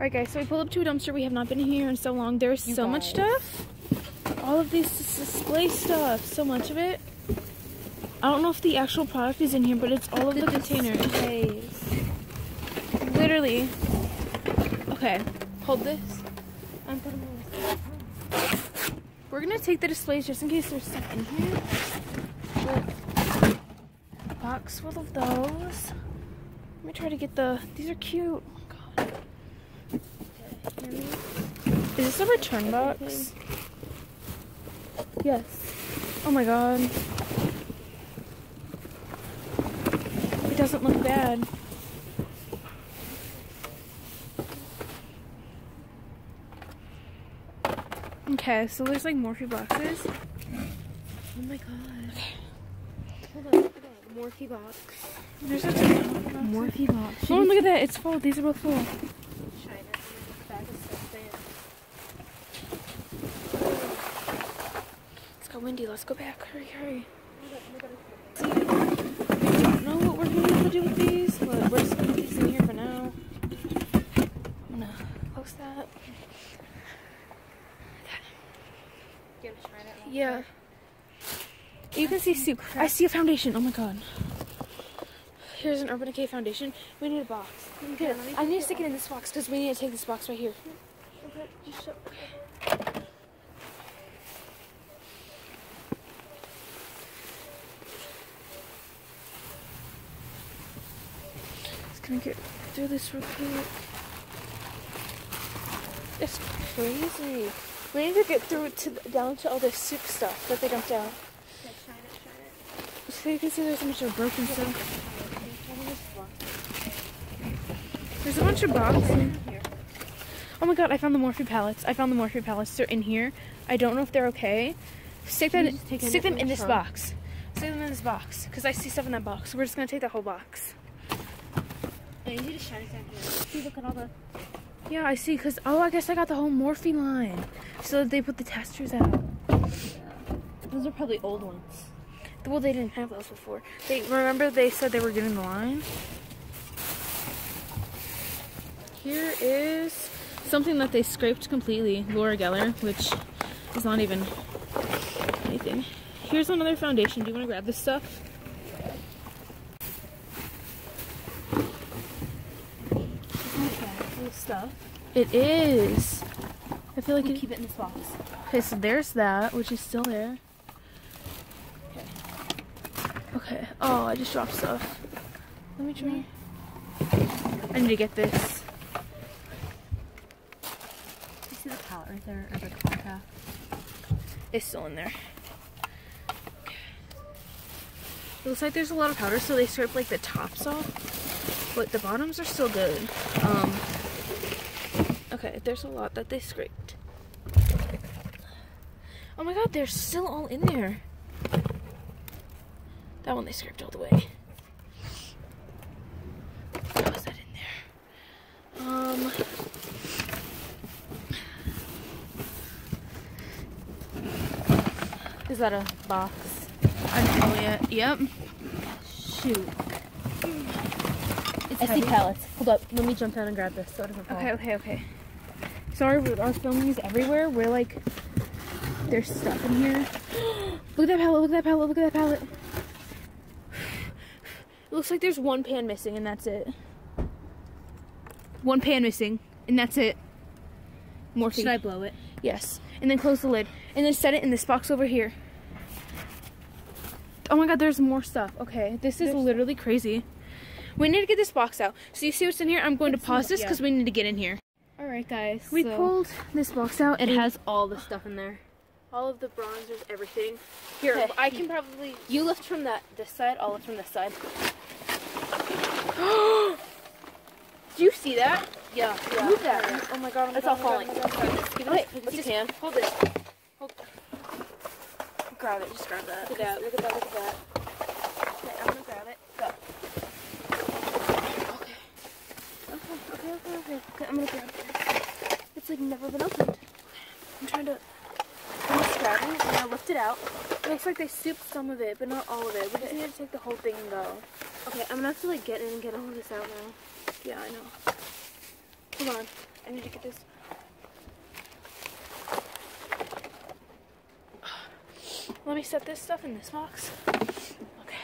Alright guys, so we pulled up to a dumpster. We have not been here in so long. There's You so much stuff. All of this dis- display stuff. So much of it. I don't know if the actual product is in here, but it's all of the, containers. Literally. Okay, hold this. I'm putting this. We're gonna take the displays just in case there's stuff in here. But box full of those. Let me try to get the. These are cute. Is this a return box? Yes. Oh my god. It doesn't look bad. Okay, so there's like Morphe boxes. Oh my god. Hold on, hold on. Morphe box. There's a ton of boxes. Morphe box. Oh, look at that. It's full. These are both full. China. Bag is so thin. Wendy. Let's go back. Hurry, hurry. I don't know what we're going to do with these, but we're just going to these in here for now. I'm going to close that. China. Yeah. You can see soup. I see a foundation. Oh my god. Here's an Urban Decay foundation. We need a box. Here, I need to stick it in this box because we need to take this box right here. Okay, Just gonna get through this real quick. It's crazy. We need to get through to the, down to all this soup stuff that they dumped out. Yeah, China, China. So you can see there's a bunch of broken stuff. There's a bunch of boxes. Oh my god, I found the Morphe pallets. I found the Morphe pallets. They're in here. I don't know if they're okay. Stick Can that. you just take Stick them in this box. Stick them in this box because I see stuff in that box. We're just gonna take the whole box. I need to shine it down here. See, look at all the. Yeah, I see. Cause oh, I guess I got the whole Morphe line. So they put the testers out. Those are probably old ones. Well, they didn't have those before. They remember they said they were getting the line. Here is something that they scraped completely, Laura Geller, which is not even anything. Here's another foundation. Do you want to grab this stuff? Full of stuff. It is. I feel like We it. keep it in this box. Okay, so there's that, which is still there. Okay. Oh, I just dropped stuff. Let me try. I need to get this. You see the palette right there, or the contact? It's still in there. It looks like there's a lot of powder, so they scrape like the tops off, but the bottoms are still good. Um. Okay, there's a lot that they scraped. Oh my god, they're still all in there. That one they scraped all the way. How is that in there? Um. Is that a box? I don't know yet. Yep. Shoot. It's I see heavy. pallets. Hold up. Let me jump down and grab this so it doesn't fall. Okay, okay, okay. Sorry, but our filming is everywhere. We're like, there's stuff in here. look at that palette, look at that palette, look at that pallet. It looks like there's one pan missing and that's it. One pan missing and that's it. More Should I blow it? Yes. And then close the lid. And then set it in this box over here. Oh my god, there's more stuff. Okay, this is literally crazy. We need to get this box out. So you see what's in here? I'm going to pause this because we need to get in here. All right, guys. We so pulled this box out. It has all the stuff in there. all of the bronzers, everything. Here, Okay. I can probably. You lift from that this side. I'll lift from this side. Do you see that? Yeah. yeah. Move that. Oh my god, oh my It's all oh falling. Oh god, oh my. Give it as let's you just can. hold this. Hold. Grab it. Just grab that. Look at that. Look at that. Look at that. Okay, I'm gonna grab it. Go. Okay. Okay. Okay. Okay. Okay. Okay. I'm gonna grab this. Never been opened. I'm trying to. I'm just grabbing it and I lift it out. It looks like they souped some of it, but not all of it. We just need to take the whole thing and go. Okay, I'm gonna have to like get in and get all of this out now. Yeah, I know. Hold on. I need to get this. Let me set this stuff in this box. Okay.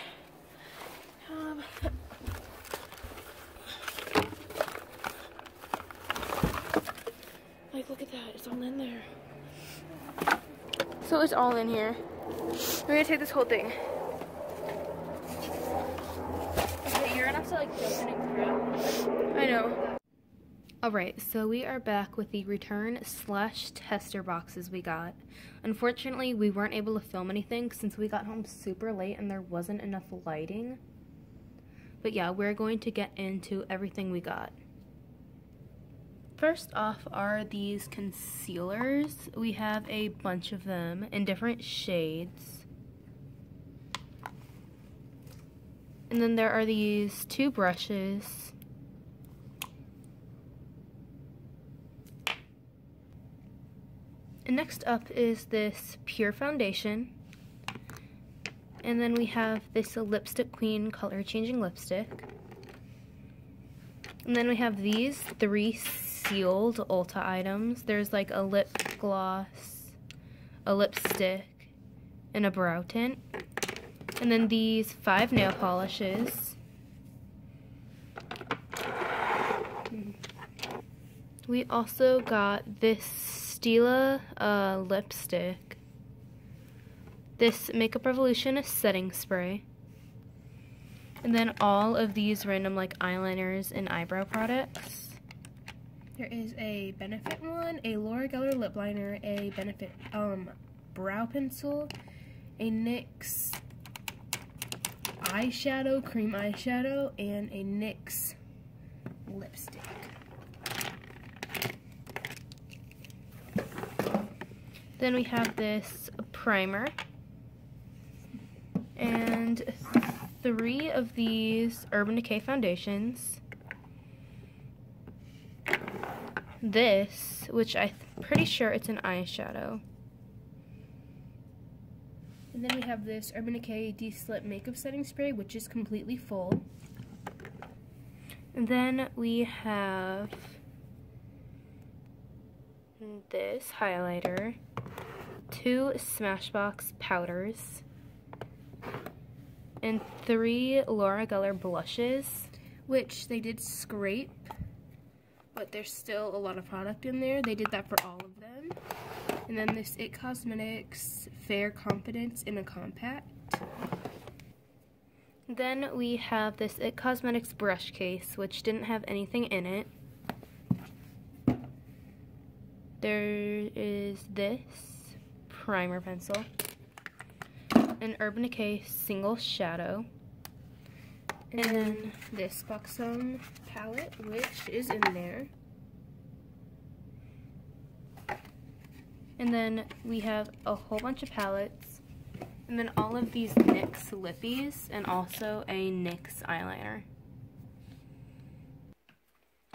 Um, like, look at that. It's all in there. So it's all in here. We're gonna take this whole thing. Okay, you're gonna have to like jump in and grab. I know. Alright, so we are back with the return slash tester boxes we got. Unfortunately, we weren't able to film anything since we got home super late and there wasn't enough lighting. But yeah, we're going to get into everything we got. First off are these concealers. We have a bunch of them in different shades. And then there are these two brushes And next up is this Pure Foundation. And then we have this Lipstick Queen color changing lipstick. And then we have these three sealed Ulta items. There's like a lip gloss, a lipstick, and a brow tint. And then these five nail polishes. We also got this Stila uh, lipstick. This Makeup Revolution setting spray. And then all of these random like eyeliners and eyebrow products. There is a Benefit one, a Laura Geller lip liner, a Benefit um, brow pencil, a NYX eyeshadow, cream eyeshadow, and a NYX lipstick. Then we have this primer. And three of these Urban Decay foundations. This, which I'm pretty sure it's an eyeshadow. And then we have this Urban Decay De-Slick Makeup Setting Spray, which is completely full. And then we have this highlighter two Smashbox powders, and three Laura Geller blushes. Which they did scrape, but there's still a lot of product in there. They did that for all of them. And then this IT Cosmetics Fair Confidence in a compact. Then we have this IT Cosmetics brush case, which didn't have anything in it. There is this primer pencil, an Urban Decay single shadow, and then this Buxom palette, which is in there. And then we have a whole bunch of palettes, and then all of these NYX lippies, and also a NYX eyeliner.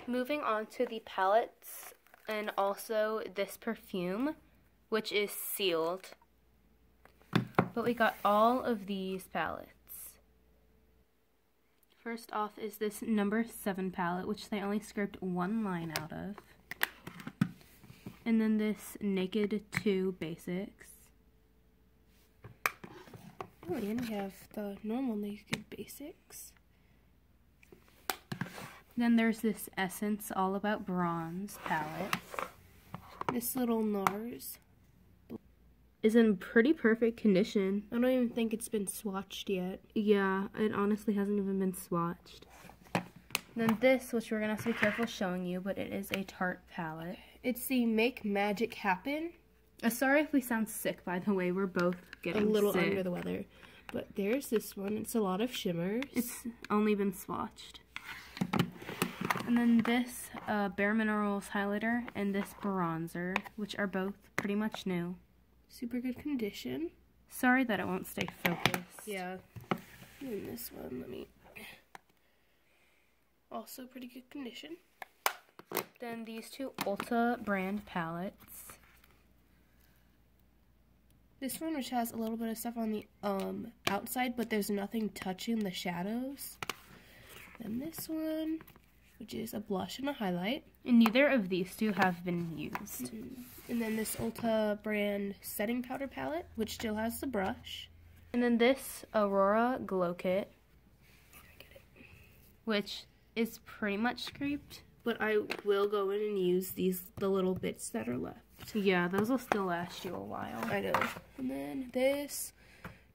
Moving on to the palettes, and also this perfume which is sealed. But we got all of these palettes. First off is this number 7 palette, which they only scraped one line out of. And then this Naked 2 Basics. Oh, and we have the normal Naked Basics. Then there's this Essence All About Bronze palette. This little NARS is in pretty perfect condition. I don't even think it's been swatched yet. Yeah, it honestly hasn't even been swatched. Then this, which we're going to have to be careful showing you, but it is a Tarte palette. It's the Make Magic Happen. Uh, sorry if we sound sick, by the way. We're both getting A little sick. under the weather. But there's this one. It's a lot of shimmers. It's only been swatched. And then this uh, Bare Minerals highlighter and this bronzer, which are both pretty much new super good condition. Sorry that it won't stay focused. Yeah. And this one, let me... Also pretty good condition. Then these two Ulta brand palettes. This one, which has a little bit of stuff on the um outside, but there's nothing touching the shadows. Then this one, which is a blush and a highlight. And neither of these two have been used. Mm. And then this Ulta brand setting powder palette, which still has the brush. And then this Aurora Glow Kit, which is pretty much scraped. But I will go in and use these the little bits that are left. Yeah, those will still last you a while. I know. And then this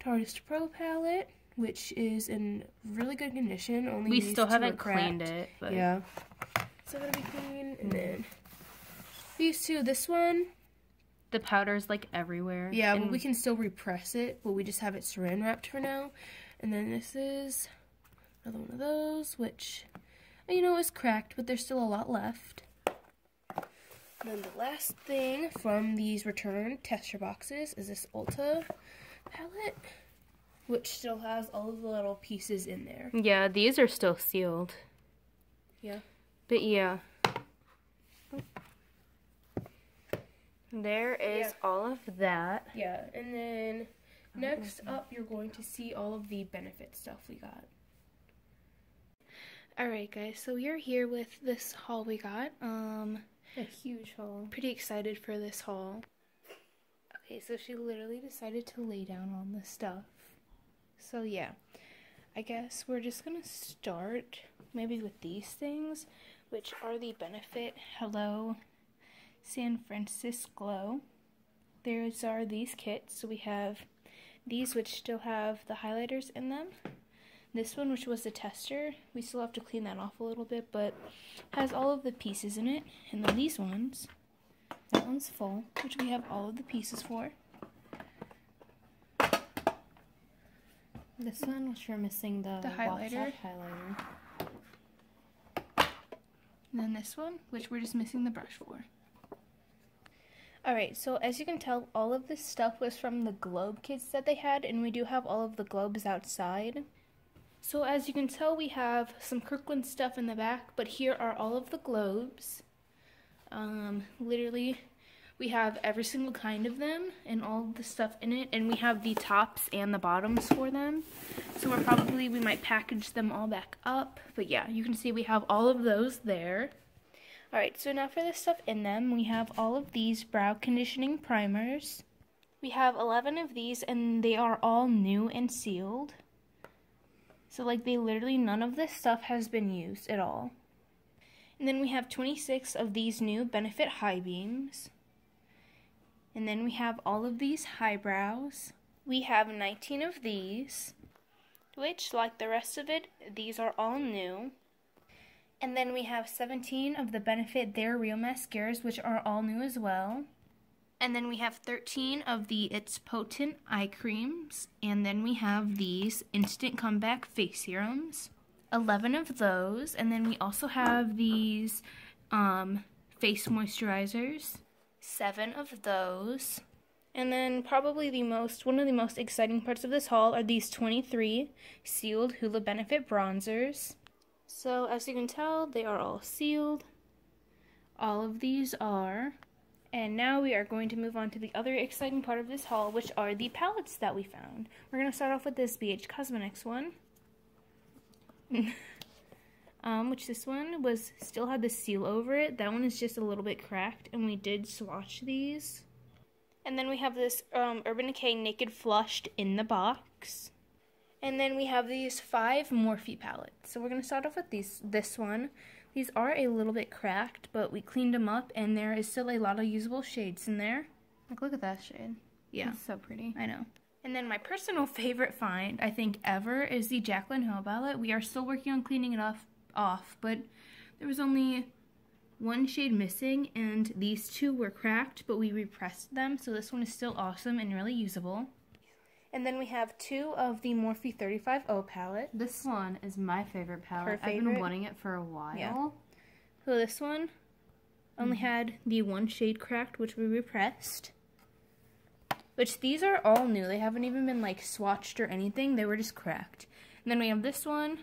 Tarteist Pro palette, which is in really good condition. Only we still haven't cleaned it, but Yeah. Gonna be clean. And then these two. This one, the powder's like everywhere. yeah, and but we can still repress it, but we just have it saran wrapped for now. And then this is another one of those, which you know is cracked, but there's still a lot left. And then the last thing from these return tester boxes is this Ulta palette, which still has all of the little pieces in there. Yeah, these are still sealed. Yeah. But yeah. There is Yeah. all of that. Yeah, and then next up, you're going to see all of the benefit stuff we got. Alright, guys, so we are here with this haul we got. Um, A huge haul. pretty excited for this haul. Okay, so she literally decided to lay down on the stuff. So, yeah, I guess we're just gonna start maybe with these things, which are the Benefit Hello San Francisco Glow. There's are these kits. So we have these, which still have the highlighters in them. This one, which was the tester, we still have to clean that off a little bit, but has all of the pieces in it. And then these ones, that one's full, which we have all of the pieces for. This one, which we're missing the, The highlighter. Highlighter. And then this one, which we're just missing the brush for. Alright, so as you can tell, all of this stuff was from the globe kits that they had, and we do have all of the globes outside. So as you can tell, we have some Kirkland stuff in the back, but here are all of the globes. Um, literally, we have every single kind of them and all the stuff in it, and we have the tops and the bottoms for them. So we're probably, we might package them all back up, but yeah, you can see we have all of those there. Alright, so now for the stuff in them, we have all of these brow conditioning primers. We have 11 of these, and they are all new and sealed. So, like, they literally, none of this stuff has been used at all. And then we have 26 of these new Benefit High Beams. And then we have all of these highbrows. We have 19 of these, which, like the rest of it, these are all new. And then we have 17 of the Benefit They're Real mascaras, which are all new as well. And then we have 13 of the It's Potent eye creams. And then we have these Instant Comeback face serums. 11 of those. And then we also have these um, face moisturizers. Seven of those. And then probably the most, one of the most exciting parts of this haul are these 23 sealed Hoola Benefit bronzers. So as you can tell, they are all sealed. All of these are. And now we are going to move on to the other exciting part of this haul, which are the palettes that we found. We're going to start off with this BH Cosmetics one. um, which this one was still had the seal over it. That one is just a little bit cracked, and we did swatch these. And then we have this um, Urban Decay Naked Flushed in the box. And then we have these five Morphe palettes. So we're going to start off with these. this one. These are a little bit cracked, but we cleaned them up, and there is still a lot of usable shades in there. Like, look at that shade. Yeah, It's so pretty. I know. And then my personal favorite find, I think, ever is the Jaclyn Hill palette. We are still working on cleaning it off, off, but there was only one shade missing, and these two were cracked, but we repressed them, so this one is still awesome and really usable. And then we have two of the Morphe 35O palette. This one is my favorite palette. Her I've been wanting it for a while. Yeah. So this one only mm-hmm. had the one shade cracked, which we repressed. Which these are all new. They haven't even been like swatched or anything. They were just cracked. And then we have this one.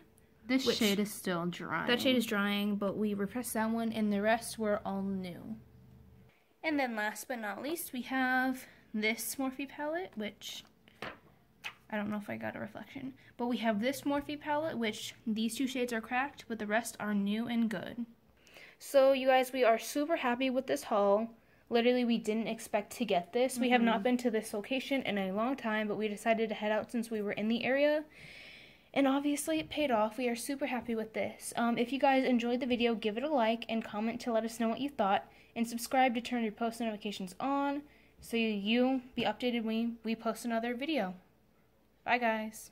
This Which- shade is still drying. That shade is drying, but we repressed that one, and the rest were all new. And then last but not least, we have this Morphe palette, which I don't know if I got a reflection, but we have this Morphe palette, which these two shades are cracked, but the rest are new and good. So, you guys, we are super happy with this haul. Literally, we didn't expect to get this. We have not mm-hmm. been to this location in a long time, but we decided to head out since we were in the area. And obviously, it paid off. We are super happy with this. Um, if you guys enjoyed the video, give it a like and comment to let us know what you thought. And subscribe to turn your post notifications on so you'll be updated when we post another video. Bye, guys.